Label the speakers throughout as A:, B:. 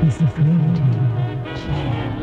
A: Piece of frailty, chair,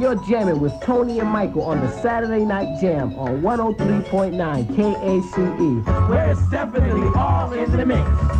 B: You're jamming with Tony and Michael on the Saturday Night Jam on 103.9 KACE.
C: Where it's definitely all in the mix.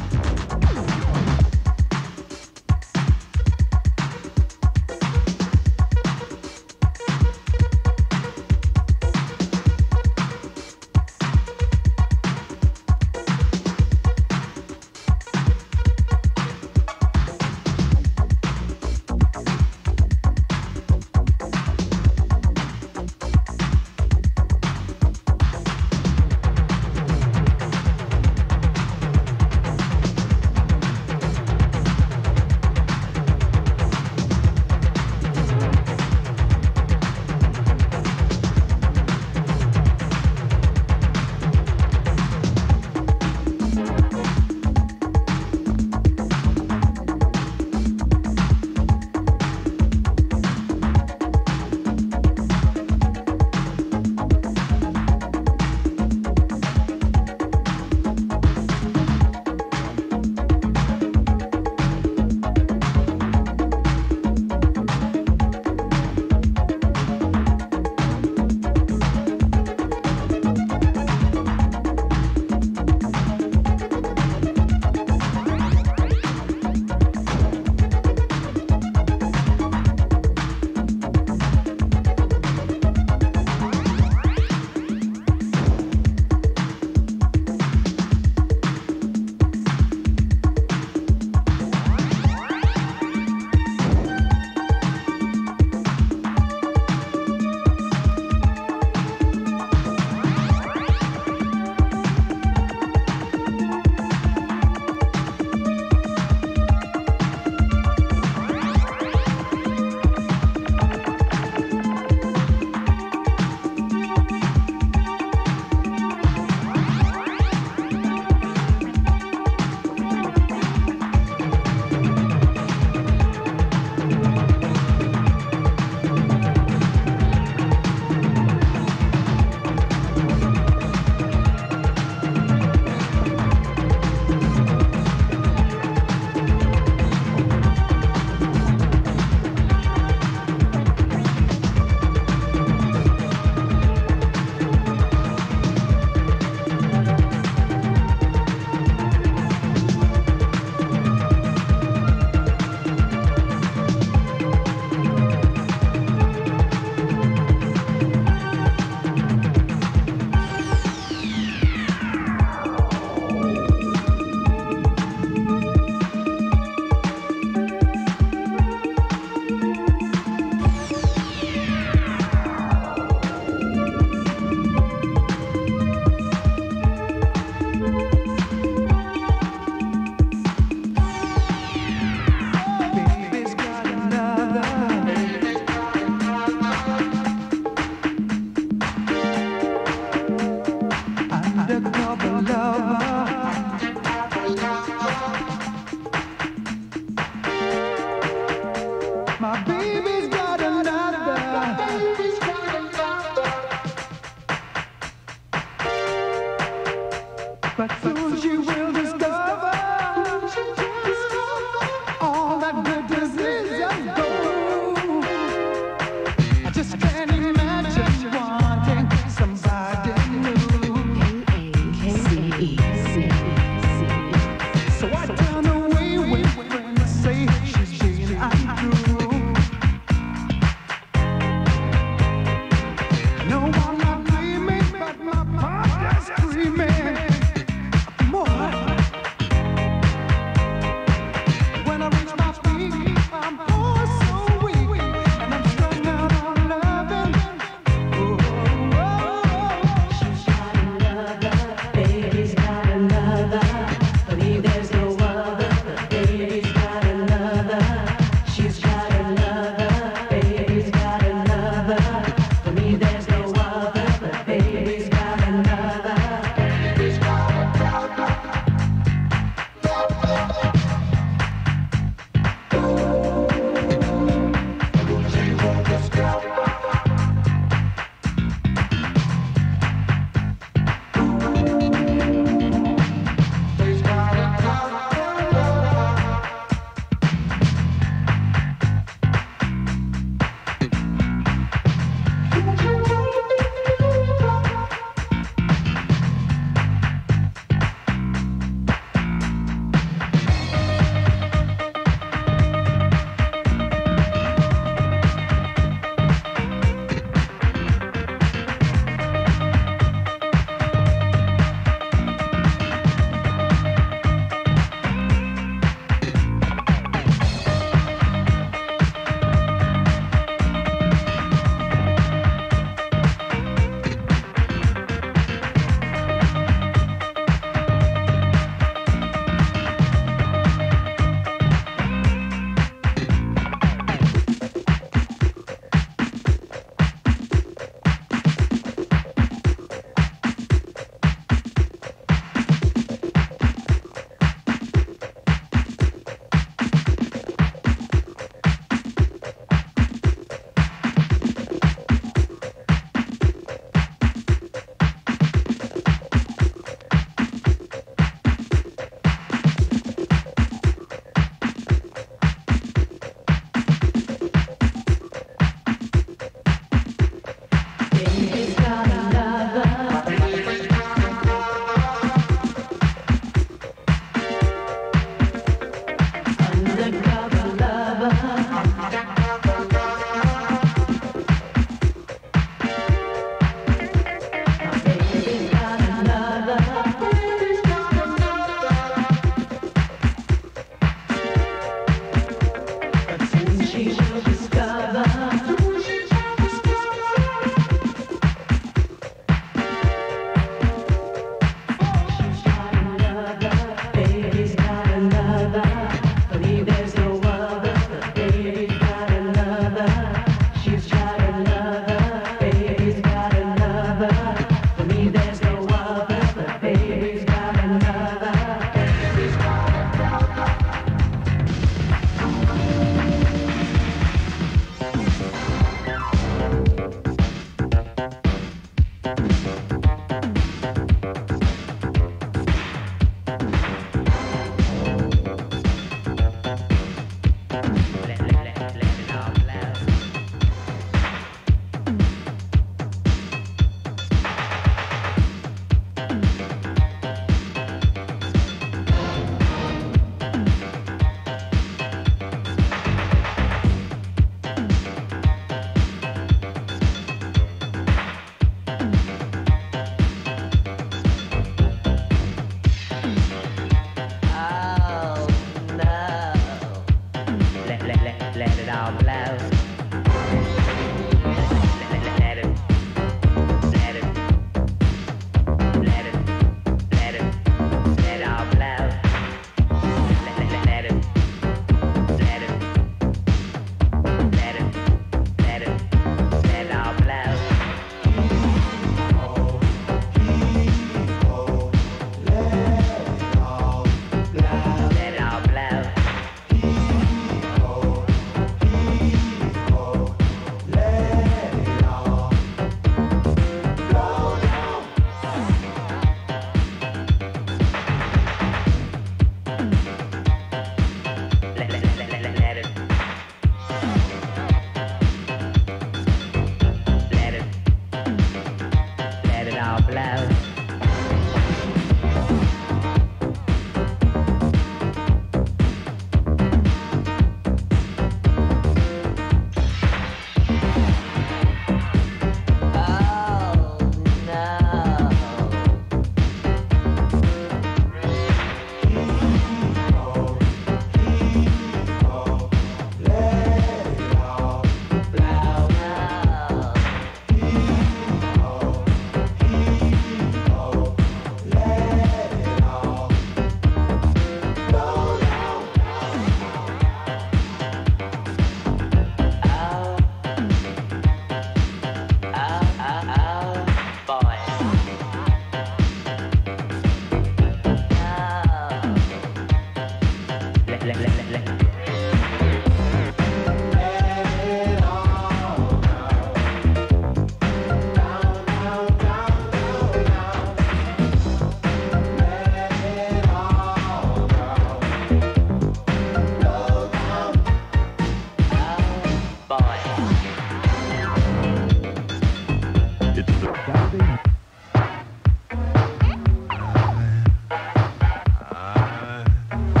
D: Bye.